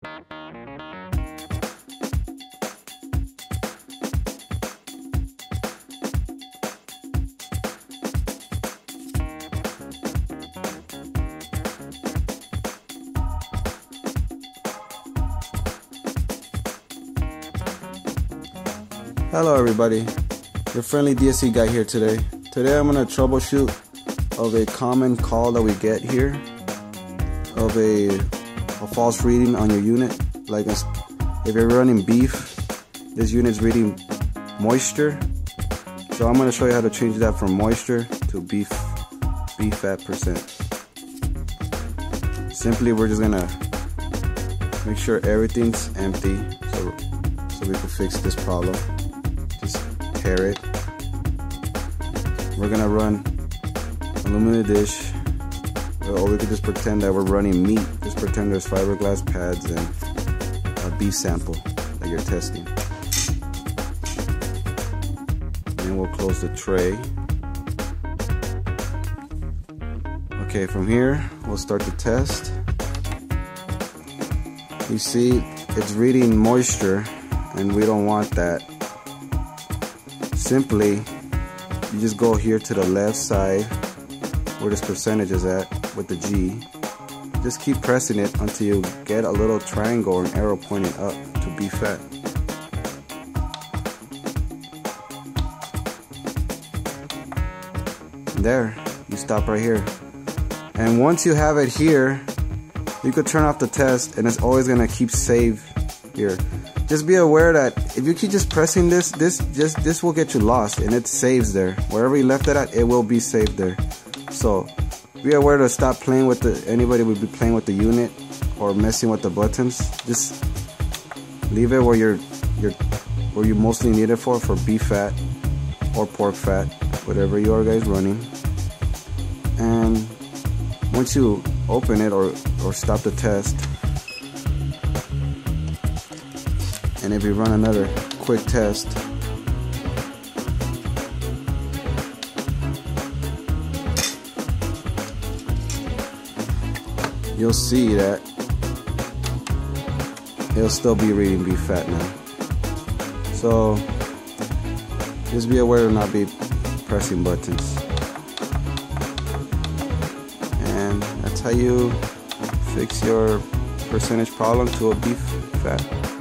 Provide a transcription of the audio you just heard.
Hello everybody, your friendly DSC guy here today. Today I'm going to troubleshoot of a common call that we get here of a, a false reading on your unit. Like if you're running beef, this unit's reading moisture. So I'm going to show you how to change that from moisture to beef, beef fat percent. Simply we're just to make sure everything's empty so, so we can fix this problem pair it. We're gonna run aluminum dish, or we could just pretend that we're running meat. Just pretend there's fiberglass pads and a beef sample that you're testing. And we'll close the tray. Okay, from here, we'll start the test. You see, it's reading moisture, and we don't want that simply you just go here to the left side where this percentage is at with the G just keep pressing it until you get a little triangle or an arrow pointing up to be fat there you stop right here and once you have it here you could turn off the test and it's always gonna keep save here just be aware that if you keep just pressing this, this just this will get you lost and it saves there. Wherever you left it at, it will be saved there. So be aware to stop playing with the anybody would be playing with the unit or messing with the buttons. Just leave it where you're you're where you mostly need it for for beef fat or pork fat, whatever you are guys running. And once you open it or, or stop the test, and if you run another quick test you'll see that. It'll still be reading beef fat now. So just be aware to not be pressing buttons. And that's how you fix your percentage problem to a beef fat